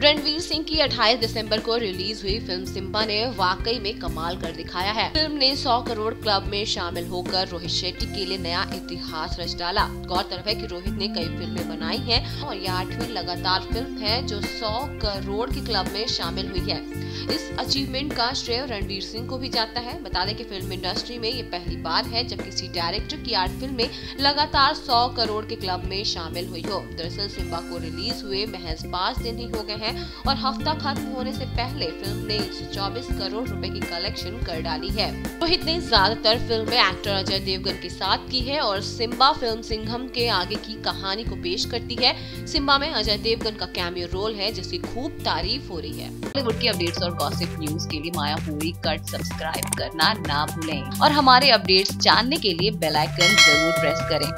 रणवीर सिंह की 28 दिसंबर को रिलीज़ हुई फ़िल्म सिम्बा ने वाकई में कमाल कर दिखाया है। फ़िल्म ने 100 करोड़ क्लब में शामिल होकर रोहित शेट्टी के लिए नया इतिहास रच डाला। गौरतलब है कि रोहित ने कई फ़िल्में बनाई हैं और यह आठवीं लगातार फ़िल्म है जो 100 करोड़ के क्लब में शामिल हुई है। इस अचीवमेंट का श्रेय रणवीर सिंह को भी जाता है। बता दें कि फ़िल्म इंडस्ट्री में ये पहली बार है जब किसी डायरेक्टर की आठ फ़िल्में लगातार 100 करोड़ के क्लब में शामिल हुई हो। दरअसल सिम्बा को रिलीज़ हुए महज पाँच दिन ही हो गए हैं। और हफ़्ता खत्म होने से पहले फ़िल्म ने एक करोड़ रुपए की कलेक्शन कर डाली है। रोहित ने ज़्यादातर फ़िल्म में एक्टर अजय देवगन के साथ की है और सिम्बा फ़िल्म सिंघम के आगे की कहानी को पेश करती है। सिम्बा में अजय देवगन का कैमियो रोल है, जिसकी खूब तारीफ़ हो रही है। बॉलीवुड की अपडेट्स और गॉसिप न्यूज़ के लिए माया पूरी कट सब्सक्राइब करना ना भूलें। और हमारे अपडेट्स जानने के लिए बेल आइकन ज़रूर प्रेस करें।